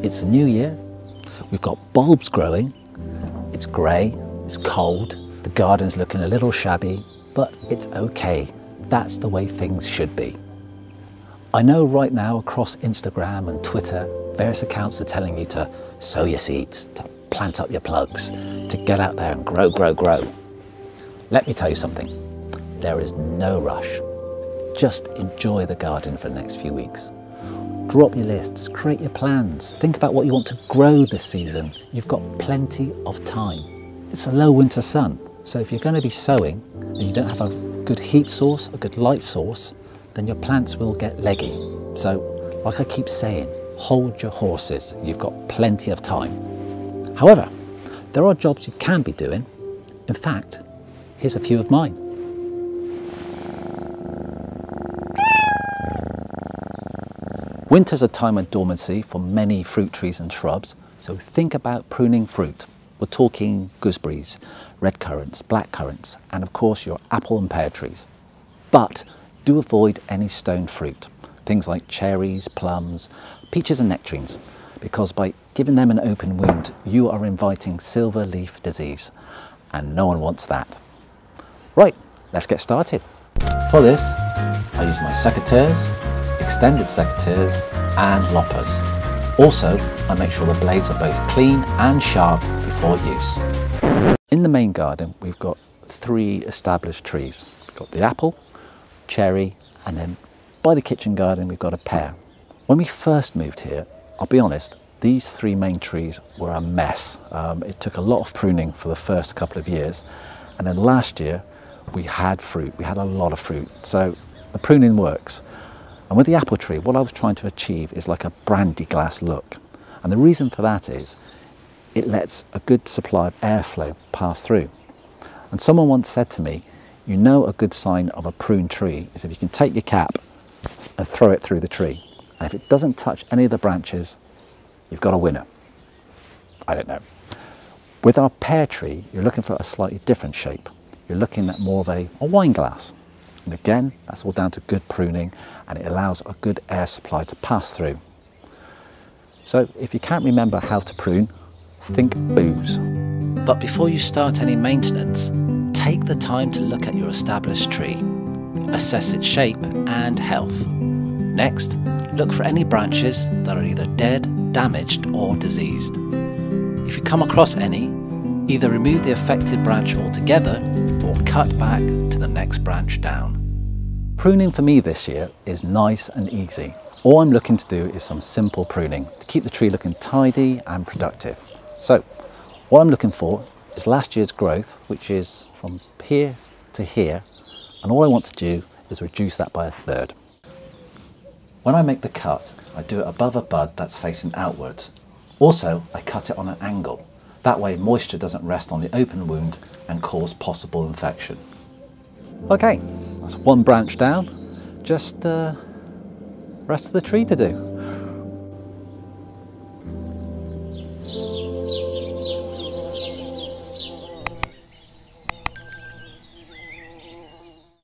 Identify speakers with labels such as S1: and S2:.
S1: It's a new year. We've got bulbs growing. It's grey, it's cold, the garden's looking a little shabby, but it's okay. That's the way things should be. I know right now across Instagram and Twitter, various accounts are telling you to sow your seeds, to plant up your plugs, to get out there and grow, grow, grow. Let me tell you something. There is no rush. Just enjoy the garden for the next few weeks. Drop your lists, create your plans, think about what you want to grow this season. You've got plenty of time. It's a low winter sun, so if you're going to be sowing and you don't have a good heat source, a good light source, then your plants will get leggy. So, like I keep saying, hold your horses. You've got plenty of time. However, there are jobs you can be doing. In fact, here's a few of mine. Winter's a time of dormancy for many fruit trees and shrubs, so think about pruning fruit. We're talking gooseberries, red currants, black currants, and of course your apple and pear trees. But do avoid any stone fruit, things like cherries, plums, peaches and nectarines, because by giving them an open wound, you are inviting silver leaf disease, and no one wants that. Right, let's get started. For this, I use my secateurs, extended secateurs and loppers. Also, I make sure the blades are both clean and sharp before use. In the main garden, we've got three established trees. We've got the apple, cherry, and then by the kitchen garden, we've got a pear. When we first moved here, I'll be honest, these three main trees were a mess. Um, it took a lot of pruning for the first couple of years. And then last year, we had fruit, we had a lot of fruit. So the pruning works. And with the apple tree, what I was trying to achieve is like a brandy glass look. And the reason for that is it lets a good supply of airflow pass through. And someone once said to me, you know a good sign of a prune tree is if you can take your cap and throw it through the tree. And if it doesn't touch any of the branches, you've got a winner. I don't know. With our pear tree, you're looking for a slightly different shape. You're looking at more of a, a wine glass. And again, that's all down to good pruning and it allows a good air supply to pass through. So if you can't remember how to prune, think booze. But before you start any maintenance, take the time to look at your established tree, assess its shape and health. Next, look for any branches that are either dead, damaged or diseased. If you come across any, either remove the affected branch altogether or cut back to the next branch down. Pruning for me this year is nice and easy. All I'm looking to do is some simple pruning to keep the tree looking tidy and productive. So what I'm looking for is last year's growth, which is from here to here. And all I want to do is reduce that by a third. When I make the cut, I do it above a bud that's facing outwards. Also, I cut it on an angle. That way moisture doesn't rest on the open wound and cause possible infection. Okay, that's one branch down, just uh, rest of the tree to do.